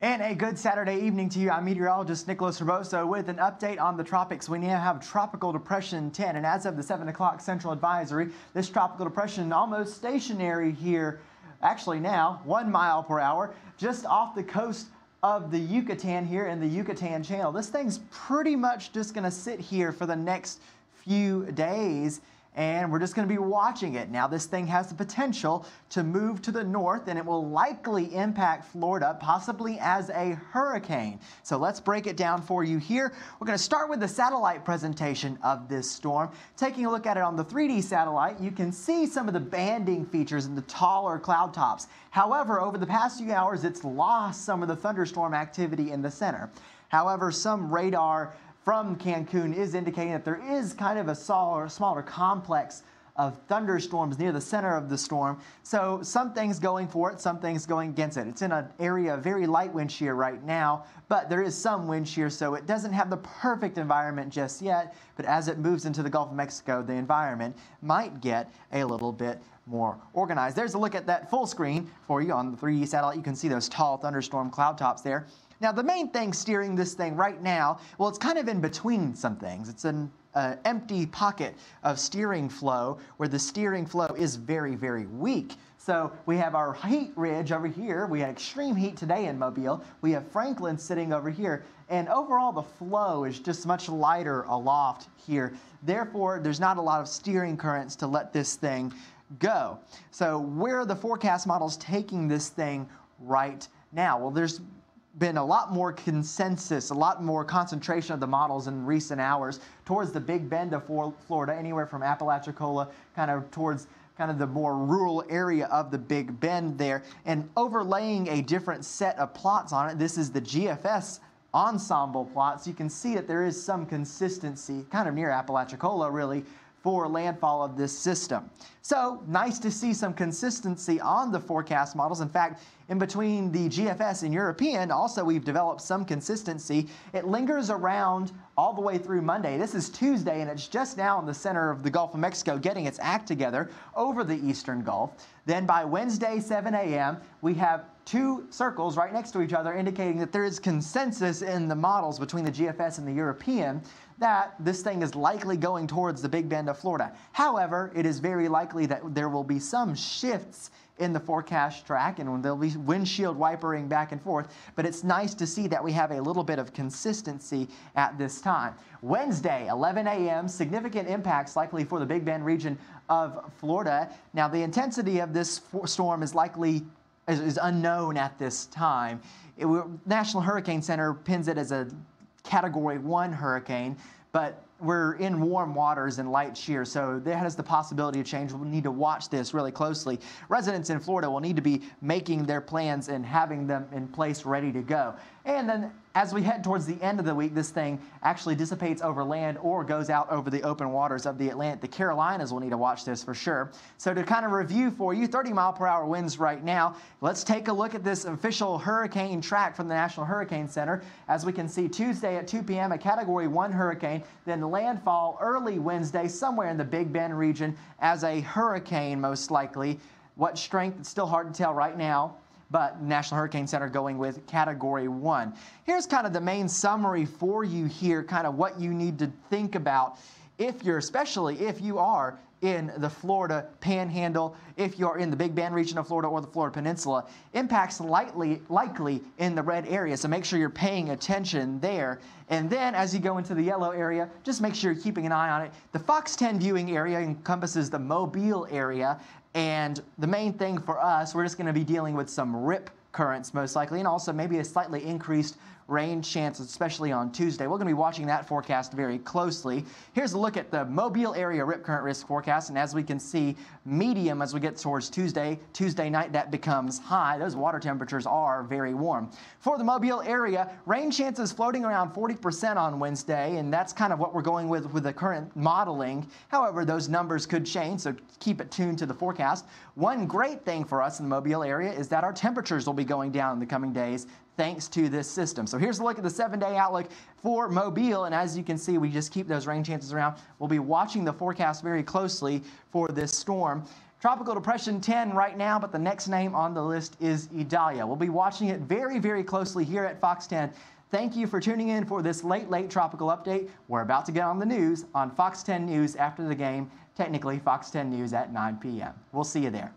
And a good Saturday evening to you. I'm meteorologist Nicholas Raboso with an update on the tropics. We now have Tropical Depression 10, and as of the 7 o'clock Central Advisory, this tropical depression almost stationary here, actually now, one mile per hour, just off the coast of the Yucatan here in the Yucatan Channel. This thing's pretty much just going to sit here for the next few days and we're just going to be watching it. Now, this thing has the potential to move to the north, and it will likely impact Florida, possibly as a hurricane. So let's break it down for you here. We're going to start with the satellite presentation of this storm. Taking a look at it on the 3D satellite, you can see some of the banding features in the taller cloud tops. However, over the past few hours, it's lost some of the thunderstorm activity in the center. However, some radar from Cancun is indicating that there is kind of a smaller, smaller complex of thunderstorms near the center of the storm. So some things going for it, some things going against it. It's in an area of very light wind shear right now, but there is some wind shear, so it doesn't have the perfect environment just yet. But as it moves into the Gulf of Mexico, the environment might get a little bit more organized. There's a look at that full screen for you on the 3D satellite. You can see those tall thunderstorm cloud tops there. Now, the main thing steering this thing right now, well, it's kind of in between some things. It's an uh, empty pocket of steering flow where the steering flow is very, very weak. So we have our heat ridge over here. We had extreme heat today in Mobile. We have Franklin sitting over here. And overall, the flow is just much lighter aloft here. Therefore, there's not a lot of steering currents to let this thing go. So where are the forecast models taking this thing right now? Well, there's been a lot more consensus, a lot more concentration of the models in recent hours towards the Big Bend of Florida, anywhere from Apalachicola kind of towards kind of the more rural area of the Big Bend there, and overlaying a different set of plots on it. This is the GFS ensemble plots. You can see that there is some consistency, kind of near Apalachicola, really, for landfall of this system. So nice to see some consistency on the forecast models. In fact, in between the GFS and European, also we've developed some consistency. It lingers around all the way through Monday. This is Tuesday, and it's just now in the center of the Gulf of Mexico getting its act together over the eastern Gulf. Then by Wednesday, 7 a.m., we have two circles right next to each other indicating that there is consensus in the models between the GFS and the European that this thing is likely going towards the Big Bend of Florida. However, it is very likely that there will be some shifts in the forecast track and there'll be windshield wipering back and forth, but it's nice to see that we have a little bit of consistency at this time. Wednesday, 11 a.m., significant impacts likely for the Big Bend region of Florida. Now, the intensity of this storm is likely is, unknown at this time. It, National Hurricane Center pins it as a category one hurricane, but we're in warm waters and light shear, so that has the possibility of change. We'll need to watch this really closely. Residents in Florida will need to be making their plans and having them in place ready to go. And then as we head towards the end of the week, this thing actually dissipates over land or goes out over the open waters of the Atlantic. The Carolinas will need to watch this for sure. So to kind of review for you, 30 mile per hour winds right now. Let's take a look at this official hurricane track from the National Hurricane Center. As we can see, Tuesday at 2 p.m., a Category 1 hurricane, then landfall early Wednesday somewhere in the Big Bend region as a hurricane, most likely. What strength, it's still hard to tell right now but National Hurricane Center going with Category 1. Here's kind of the main summary for you here, kind of what you need to think about if you're, especially if you are in the Florida Panhandle, if you're in the Big Bend region of Florida or the Florida Peninsula, impacts likely likely in the red area. So make sure you're paying attention there. And then as you go into the yellow area, just make sure you're keeping an eye on it. The Fox 10 viewing area encompasses the Mobile area. And the main thing for us, we're just going to be dealing with some rip currents most likely, and also maybe a slightly increased rain chances, especially on Tuesday. We're going to be watching that forecast very closely. Here's a look at the Mobile area rip current risk forecast, and as we can see, medium as we get towards Tuesday. Tuesday night, that becomes high. Those water temperatures are very warm. For the Mobile area, rain chances floating around 40% on Wednesday, and that's kind of what we're going with with the current modeling. However, those numbers could change, so keep it tuned to the forecast. One great thing for us in the Mobile area is that our temperatures will be going down in the coming days thanks to this system. So here's a look at the seven day outlook for Mobile. And as you can see, we just keep those rain chances around. We'll be watching the forecast very closely for this storm. Tropical Depression 10 right now, but the next name on the list is Idalia. We'll be watching it very, very closely here at Fox 10. Thank you for tuning in for this late, late tropical update. We're about to get on the news on Fox 10 News after the game, technically Fox 10 News at 9 p.m. We'll see you there.